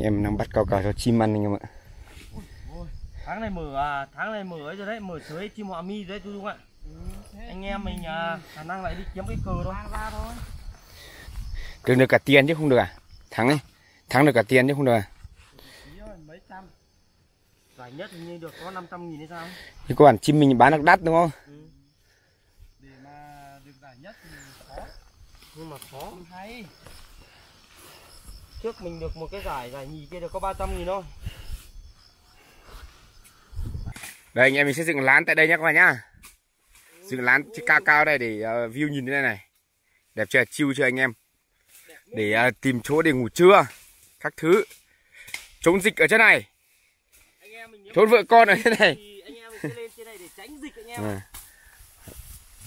mình em đang bắt cao cao cho chim ăn anh em ạ. Tháng này mở à, tháng này mở ấy rồi đấy mở sới chim họa mi đấy chú Dung ạ. Anh em mình à, khả năng lại đi kiếm cái cờ thôi. Ra thôi được được cả tiền chứ không được à? Thắng ấy thắng được cả tiền chứ không được à? Mấy trăm giải nhất hình như được có 500 nghìn hay sao? Nhưng các bạn chim mình bán được đắt đúng không? Ừ. để mà được giải nhất thì khó. Nhưng mà khó. Không hay trước mình được một cái giải giải nhì kia được có 300 nghìn thôi. Đây anh em mình sẽ dựng lán tại đây nhé các bạn nhá. Dựng lán cao cao đây để uh, view nhìn thế này này. Đẹp chưa? Chiêu chưa anh em? Để uh, tìm chỗ để ngủ trưa các thứ. Chống dịch ở trên này. Trốn vợ con ở trên này. thì anh em mình sẽ lên trên này để tránh dịch anh em à.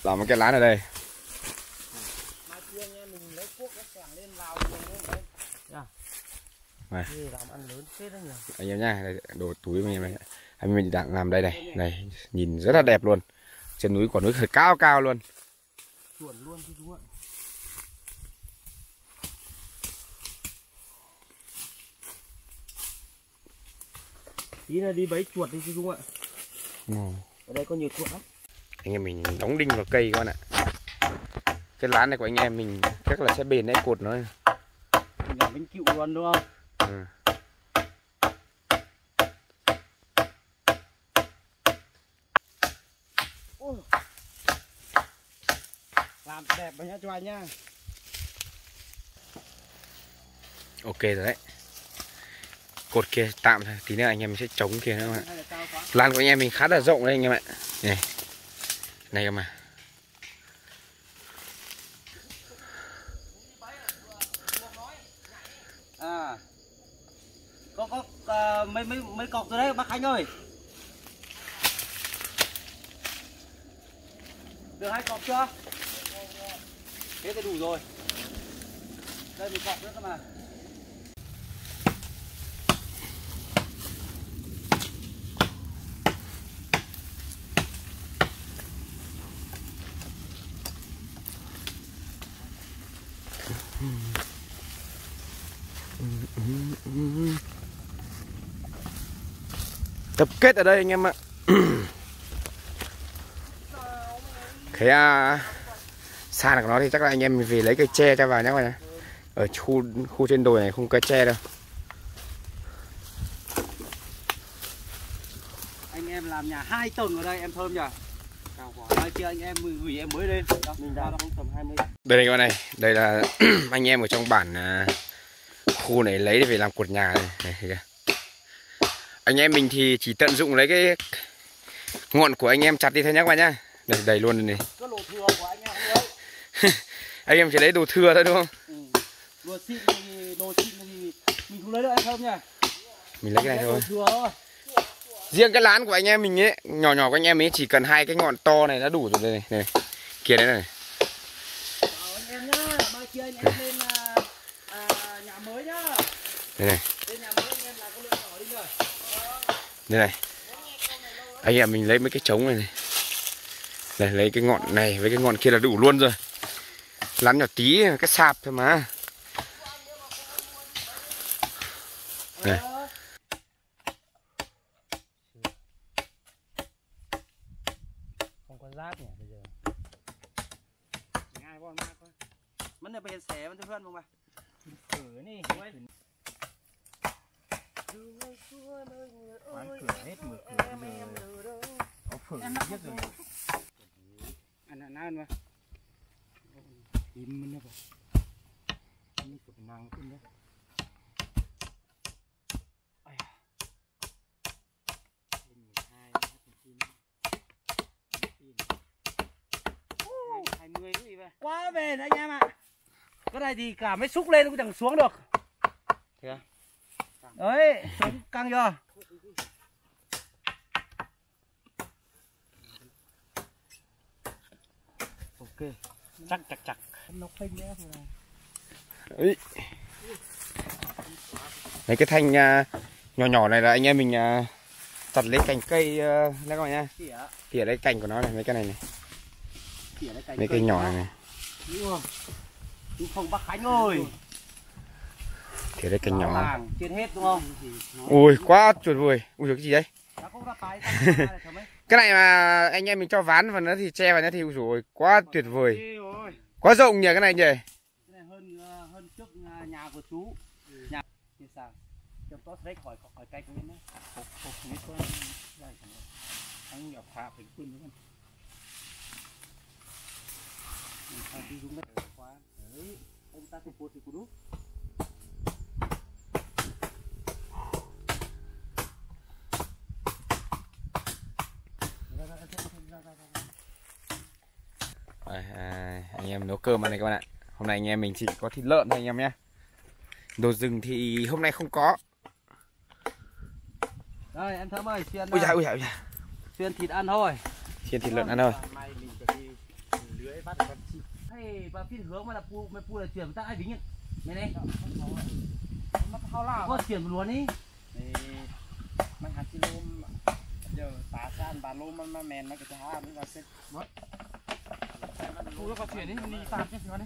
làm một cái lán ở đây mai kia anh em mình lấy cuốc nó sẻng lên vào thì mình lên đây à. Này. Anh em nhá đây, đồ túi anh em này anh mình đang làm đây này. Này nhìn rất là đẹp luôn. Trên núi quả núi cao cao luôn. Chuẩn luôn chứ chú ạ. Tí nữa đi bấy chuột đi chú Dung ạ. Ừ. ở đây có nhiều chuột lắm. Anh em mình đóng đinh vào cây các bạn ạ. Cái lán này của anh em mình chắc là sẽ bền đấy cột nó. Mình làm bánh cựu luôn đúng không ừ. làm đẹp vào nhá cho anh nhá ok rồi đấy. Cột kia tạm thôi tí nữa anh em mình sẽ chống kia nữa các bạn lán của anh em mình khá là rộng đấy anh em ạ. Này. Này cơ mà à mấy mấy mấy cọc rồi đấy, bác Khánh ơi. Được hai cọc chưa? Thế thì đủ rồi. Đây, một cọc nữa cơ mà. Tập kết ở đây anh em ạ. Cái à, xa của nó thì chắc là anh em mình về lấy cây tre cho vào nhé các bạn ở khu khu trên đồi này không có tre đâu. Anh em làm nhà hai tầng ở đây em thơm nhỉ cao quá. Mai kia anh em gửi em mới lên. Đó, mình ra cũng tầm 20 đây này các bạn này đây là anh em ở trong bản à, khu này lấy để về làm cột nhà này, này? Anh em mình thì chỉ tận dụng lấy cái ngọn của anh em chặt đi thôi nhé các bạn nhá. Đây đầy luôn đây này. Anh em chỉ lấy đồ thừa thôi đúng không? Ừ. đồ xịn thì đồ xịn thì mình không lấy được em thơm nhỉ mình lấy cái này thôi. riêng cái lán của anh em mình ấy nhỏ nhỏ của anh em ấy chỉ cần hai cái ngọn to này đã đủ rồi. Đây này, này. kia đấy này. Chào anh đây này. Anh em mình lấy mấy cái trống này này. Đây lấy cái ngọn này với cái ngọn kia là đủ luôn rồi. Lắn nhỏ tí cái sạp thôi mà. Này. Không có giáp nhỉ bây giờ. Chỉ hai con mát thôi mất là bây giờ vẫn chưa phân không bà? Thử này quán cửa hết mở cửa giờ có phở biết rồi. ăn ăn ăn mà im mình đâu ini kebenang pun ya quá bền anh em ạ. Cái này thì cả mấy xúc lên cũng chẳng xuống được đấy xuống căng chưa? Ok chắc chặt chặt nó phênh đấy thôi Ấy. Đấy, cái thanh à, nhỏ nhỏ này là anh em mình à, chặt lấy cành cây uh, đấy các bạn nha tỉa lấy cành của nó này mấy cái này này. Mấy cây nhỏ này, này. Đúng không? Đúng không? Bác khánh ơi Kiểu đây cành nhỏ. Trên hết đúng không? Ui, quá tuyệt vời. Ui, cái gì đấy? Rồi. Cái này mà anh em mình cho ván vào nó thì che vào nó thì ui dồi, quá tuyệt vời. Quá rộng nhỉ cái này nhỉ? cái này hơn ờ, hơn trước ờ, nhà của chú. Nhà như sao? Trong đó đấy khỏi khỏi cây của nó. Phục phục mấy con đây. Anh nhập hạ phải quên nữa. Anh đi dùng đấy quá. Đấy, ông ta thì phụ thì cũng đúng. À, anh em nấu cơm ăn này các bạn ạ. Hôm nay anh em mình chỉ có thịt lợn thôi anh em nhé. Đồ rừng thì hôm nay không có. Đây em Thơm ơi xuyên Ui dạ, ui dạ, ui dạ. Xiên thịt ăn thôi. Xuyên thịt lợn ăn thôi. Hey, bà phiên hướng mà là pu, mà pu là chuyển ta ai dính Này này Có chuyển luôn đi. Mà hạt chi lôm Giờ tả san bà lôm mà mèn mà cái thá Mà sẽ นบาลมมันมาแมนมันก็จะหามันก็เซ็ต Pu nó có chuyển đi, đi tạt chứ nó đi.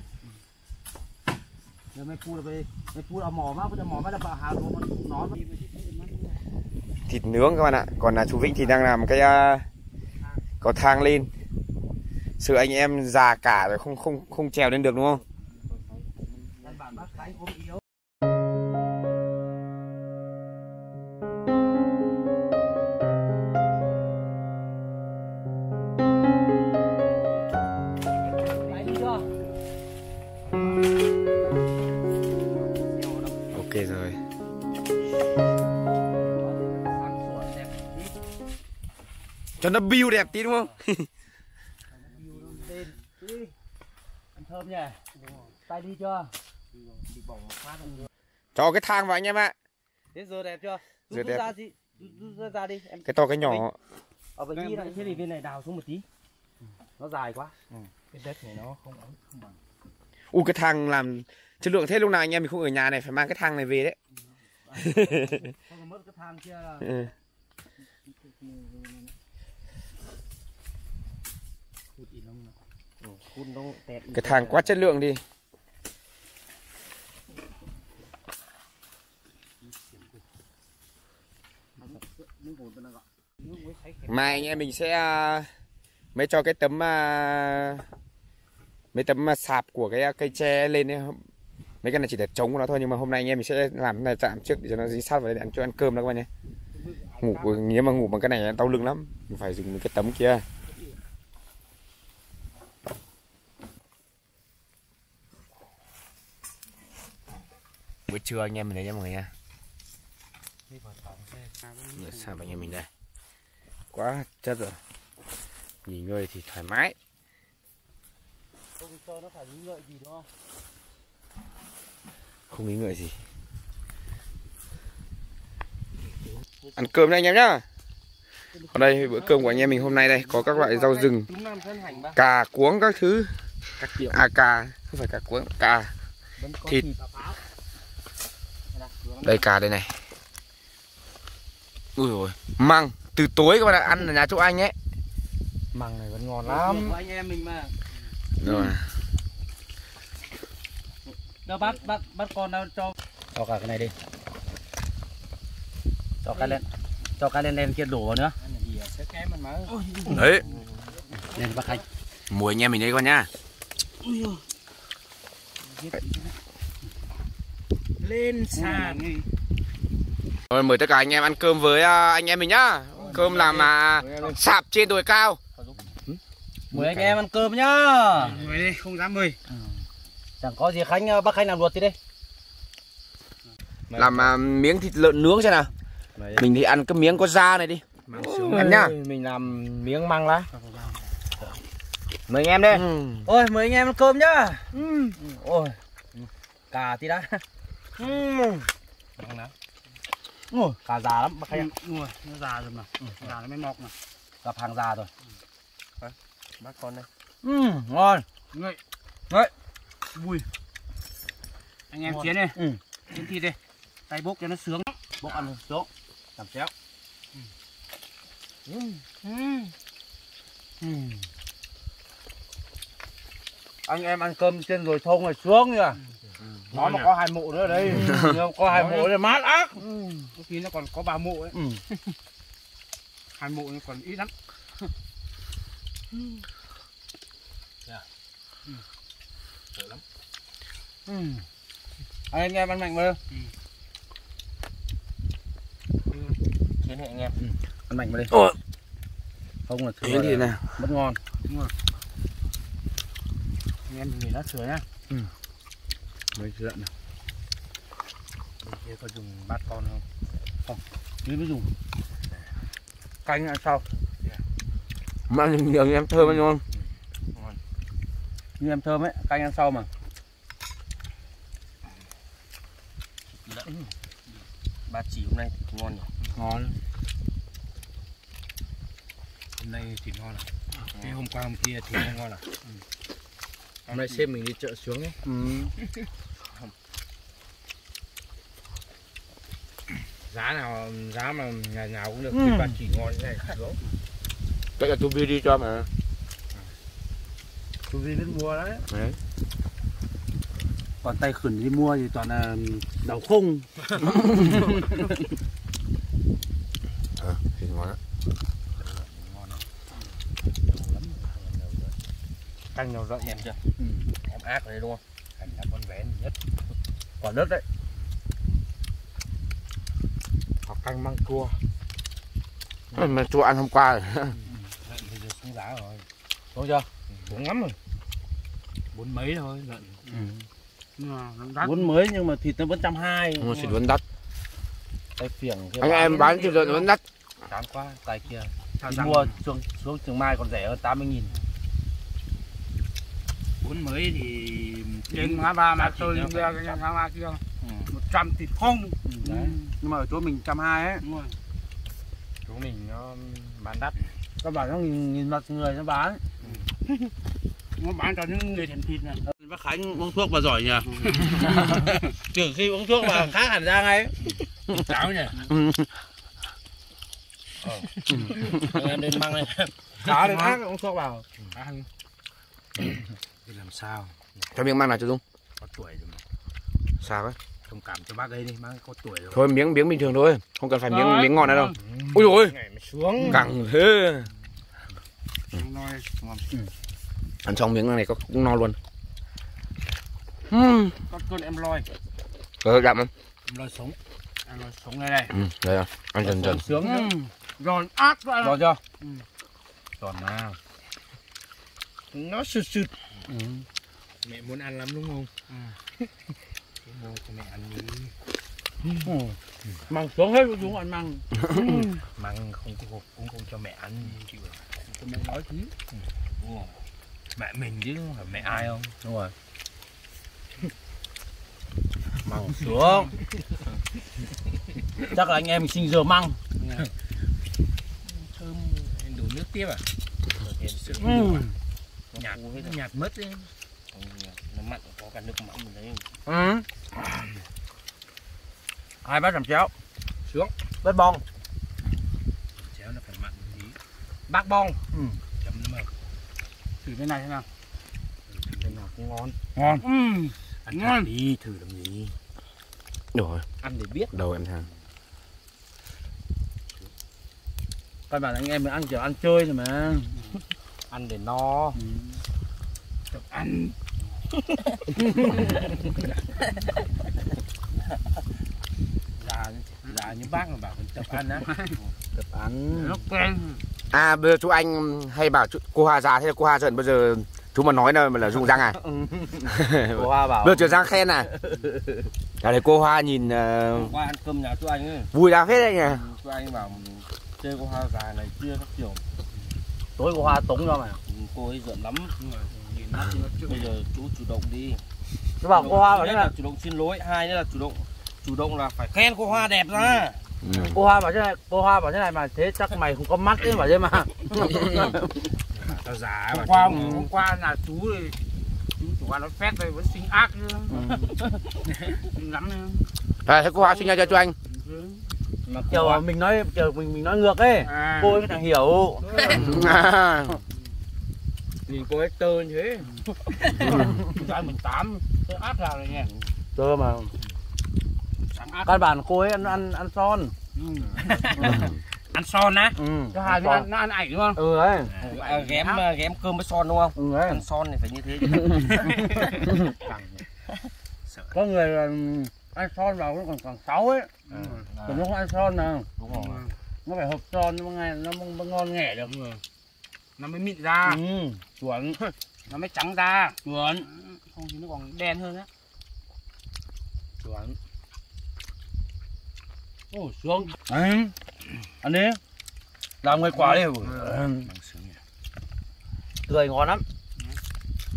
Giờ mày pu là về, mày pu là mỏ mà, bây giờ mỏ mà là bà hà luôn nó. Thịt nướng các bạn ạ. Còn là chú Vĩnh thì đang làm cái uh, có thang lên. Sự anh em già cả rồi không không không trèo lên được đúng không? Build đẹp tí đúng không? ăn thơm nhỉ tay đi chưa Cho cái thang vào anh em ạ. thế giờ đẹp chưa Giờ đẹp. ra ra, ra đi em Cái to cái nhỏ. ở bên kia này thế thì bên này đào xuống một tí nó dài quá cái đất này nó không ổn không bằng U cái thang làm chất lượng thế lúc nào anh em mình không ở nhà này phải mang cái thang này về đấy. không có mất cái thang kia là Ừ. Cái thang quá chất lượng đi. Mai anh em mình sẽ à, mới cho cái tấm à, mấy tấm à, sạp của cái cây tre lên ấy. Mấy cái này chỉ để chống của nó thôi nhưng mà hôm nay anh em mình sẽ làm cái này chạm trước để cho nó dính sát vào để ăn cho ăn cơm đó các bạn nhé. Ngủ nếu mà ngủ bằng cái này đau lưng lắm. Mình phải dùng cái tấm kia. Buổi trưa anh em mình đấy nha mọi người nha. Nhớ sao anh em mình đây? Quá chất rồi. Nghỉ ngơi thì thoải mái. Không cho nó phải nghĩ ngợi gì. Đúng không không nghĩ ngợi gì ăn cơm đây anh em nhá. Ở đây bữa cơm của anh em mình hôm nay đây có các loại rau rừng cà cuống các thứ. À cà không phải cà cuống cà. Thịt. Đây cà đây này. Ui rồi măng. Từ tối các bạn ạ ăn ở nhà chỗ anh ấy. Măng này vẫn ngon lắm. Anh em mình mà. Rồi. Đâu bác bác bác con đâu cho. Cho cả cái này đi. Cho cái lên cho cái lên lên kia đổ vào nữa. Đấy. Lên bác hành mùi anh em mình đây các bạn nhá lên xa rồi mời tất cả anh em ăn cơm với à, anh em mình nhá. Cơm làm mà sạp trên đồi cao. Mời anh em ăn cơm nhá. Người đi không dám mời. Chẳng có gì khánh bác khánh làm ruột thì đây làm à, miếng thịt lợn nướng xem nào. Mình thì ăn cái miếng có da này đi. Ăn nhá. Mình làm miếng măng lá. Mời anh em đây Ừ. ôi mời anh em ăn cơm nhá. Ôi cà tí đã măng lá ôi cà già lắm bác ạ. Ui, nó già rồi mà. Già nó mới mọc mà. Gặp hàng già rồi. Bác con đây. Ừ, ngon. Ngậy. Ngậy. vui anh em chiến đi. Ừ. chiến thịt đi. Tay bốc cho nó sướng. Bốc ăn xuống làm chéo anh em ăn cơm trên rồi thông rồi xuống kìa nó mà có hai mộ nữa đây. Có hai mộ này mát ác. Có khi nó còn có ba mộ ấy. Ừ. hai mộ nó còn ít lắm. Ừ. anh em ăn mạnh vào Chiến hệ anh em. ăn mạnh vào đi Ôi. không là Thế thì nào? mất ngon. Anh em mình đã sửa nhá mấy chuyện nào? Kia có dùng bát con không? Đi mới dùng. Canh ăn sau. Mà nhiều anh em thơm anh ngon. Như em thơm ấy canh ăn sau mà. Ba chỉ hôm nay thì ngon nhỉ. ngon. Hôm nay thịt ngon à? Cái hôm qua hôm kia thịt không ngon à hôm nay xem mình đi chợ xuống ấy ừ. giá nào giá mà ngày nào cũng được Ừ. thịt ba chỉ ngon như này sướng Chắc là tôi vi đi cho mà tôi đi đến mua đấy Đấy. còn tay khẩn đi mua thì toàn là đậu không Ờ, thì ngon á canh nhiều rợn Em chưa? Em ác ở đây đúng không? cảnh là con vén nhất. Quả đất đấy. Hoặc canh măng cua. Ôi, Mà chua ăn hôm qua rồi. Lợn bây giờ xuống giá rồi. Đúng chưa? Uống lắm rồi. Bốn mấy thôi lợn. Nó đắt. Muốn mới nhưng mà thịt nó vẫn trăm hai. Xịt vẫn đắt. Tay phiểng kia Anh em bán thịt lợn vẫn đắt. Chán quá tay kia. Đi mua xuống xuống trường mai còn rẻ hơn 80 nghìn bốn mấy thì trên ngã ba mà tôi lên ra cái ngã ba kia. Một trăm thịt không đấy. nhưng mà ở chỗ mình trăm hai ấy. Đúng rồi. Chỗ mình nó bán đắt. Các bạn nó nghìn, nghìn mặt người nó bán. Nó bán cho những người thèm thịt này. Bác Khánh uống thuốc mà giỏi nhỉ? Tưởng khi uống thuốc mà khác hẳn ra ngay. Cháo nhỉ? Anh em lên măng này. cháo đến khác uống thuốc vào thì làm sao. Cho miếng mang nào cho Dung. Có tuổi rồi mà. Sao ấy thông cảm cho bác ấy đi bác ấy có tuổi rồi. Thôi miếng miếng bình thường thôi. Không cần phải miếng miếng ngon nữa đâu. Ui dồi ôi. Ngày mà xuống. Cẳng thế. Nói ngon Ăn xong miếng này có cũng no luôn. Uhm. có cơn em loi Ờ, đậm lắm em loi sống. Em loi sống đây này ừ, Đây rồi. Ăn dần dần. sướng ừ. giòn ác quá. Rồi chưa? Giòn nào nó sụt sụt mẹ muốn ăn lắm đúng không? Thế mua cho mẹ ăn đi. Măng xuống hết chúng ăn măng. Măng không có cũng không cho mẹ ăn chịu cho mẹ nói đúng không? Mẹ mình chứ không phải mẹ ai không? Đúng rồi. Măng xuống. Chắc là anh em mình sinh giờ măng. Thơm đổ nước tiếp à? Ừ. nhạt nhạt mất đi Nó mặn có cả nước mắm ở đấy. Ừ. hai bát làm cháo xuống. Bát bong chéo nó phải mặn một tí. Bát bong chấm nó mà thử cái này thế nào. Cái nào cũng ngon. Ngon. Ăn Ngon. đi thử làm gì? Rồi. Ăn để biết. Đầu em thằng căn bản anh em mình ăn kiểu ăn chơi thôi mà Ăn để no. tập ăn. Già già như bác mà bảo mình tập ăn á. Tập ăn. Nó quen. À bây giờ chú anh hay bảo chú, cô Hoa già thế là cô Hoa giận bây giờ chú mà nói là, là rụng răng à? Cô hoa bảo. Bây giờ sang khen à? Cả này cô Hoa nhìn ờ, Qua ăn cơm nhà chú anh ấy. vui ra phết đấy nhỉ? Chú anh bảo chơi con hoa già này chưa các kiểu. Tối cô hoa tống cho mà Cô ấy giận lắm. Bây giờ chú chủ động đi. nó bảo cô hoa bảo là chủ động xin lỗi, hai nữa là chủ động chủ động là phải khen cô hoa đẹp ra. ừ. cô hoa bảo thế này cô hoa bảo thế này mà thế chắc mày không có mắt đấy bảo thế mà. Tao già Hôm qua- chú- hôm qua là chú thì chú chủ quan nó phét đây vẫn sinh ác nữa sinh lắm nữa à, thế cô Hoa sinh ra cho chú anh Mà kiểu hoa, mình nói kiểu mình mình nói ngược ấy. À, cô ấy thằng hiểu. À, nhìn cô ấy tơ như thế. Giai mình tám. Áp vào rồi nha Tơ mà. Căn bản cô ấy ăn ăn ăn son. ăn son á? Ừ. cho hai nó ăn, nó ăn ảnh đúng không? Ừ đấy. À, ghém à, ghém cơm với son đúng không? Ừ đấy. ăn son thì phải như thế chứ. Có người là ăn son vào nó còn khoảng sáu ấy. Còn nó không ăn son nào. đúng rồi Nó phải hộp son nó mới, nó mới ngon nghẻ được. nó mới mịn ra Ừ. Chuẩn. nó mới trắng ra Chuẩn. không thì nó còn đen hơn á Chuẩn. Ồ, xuống. Đấy. Ăn đi. Làm người quả đi. Ừ. Tươi ngon lắm.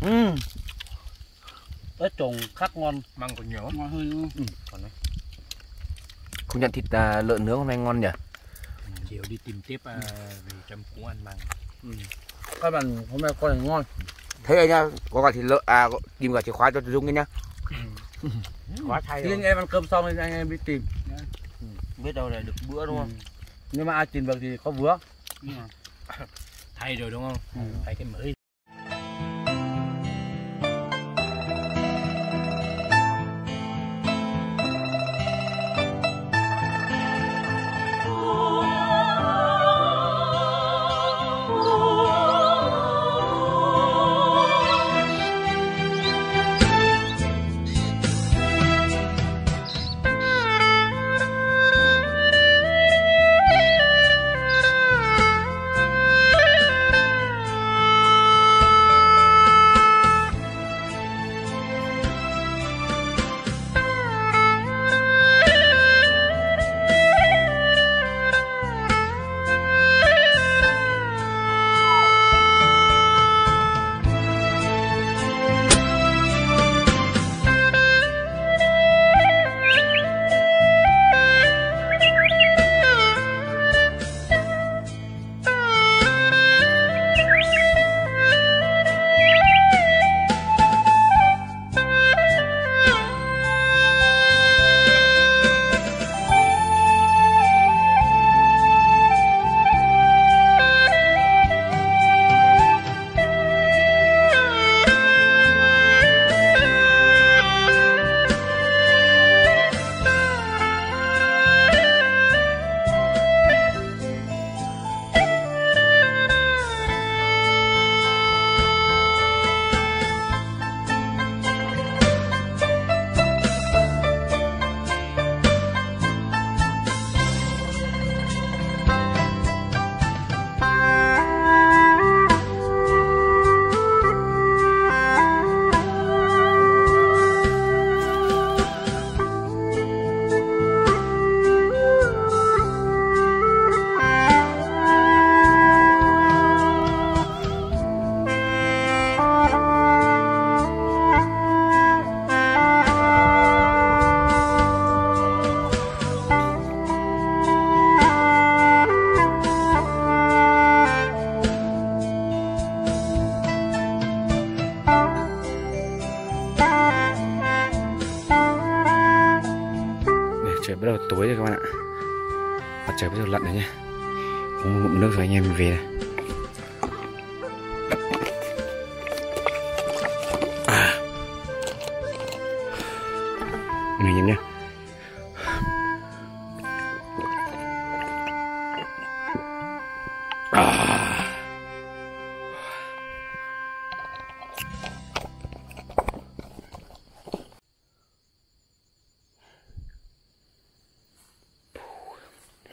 Ừ. Ớt trùng khắc ngon. măng còn nhớ Ngon hơn. Ừ. Không nhận thịt à, lợn nướng hôm nay ngon nhỉ? chiều đi tìm tiếp à, về trâm cũng ăn măng Các bạn hôm nay con này ngon. Thế rồi nhá, có cả thịt lợn, à, có- tìm cả chìa khóa cho Dung ấy nhá. quá thay anh em ăn cơm xong thì anh em đi tìm. biết đâu lại được bữa đúng không Nhưng mà ai tìm được thì có vứa. thay rồi đúng không thay cái mới thôi anh em mình về này. À. Này nhìn nhá. À.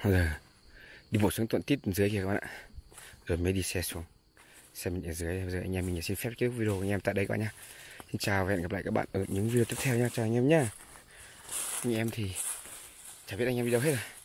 Bây đi bộ xuống tuận tít dưới kia các bạn ạ. Rồi mới đi xe xuống. Xem mình ở dưới bây giờ anh em mình xin phép kết thúc video của anh em tại đây các bạn nhé xin chào và hẹn gặp lại các bạn ở những video tiếp theo nha. Chào anh em nhé anh em thì chả biết anh em đi đâu hết rồi.